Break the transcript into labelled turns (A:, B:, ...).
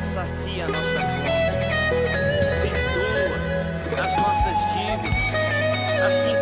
A: sacia a nossa fome, perdoa as nossas dívidas, assim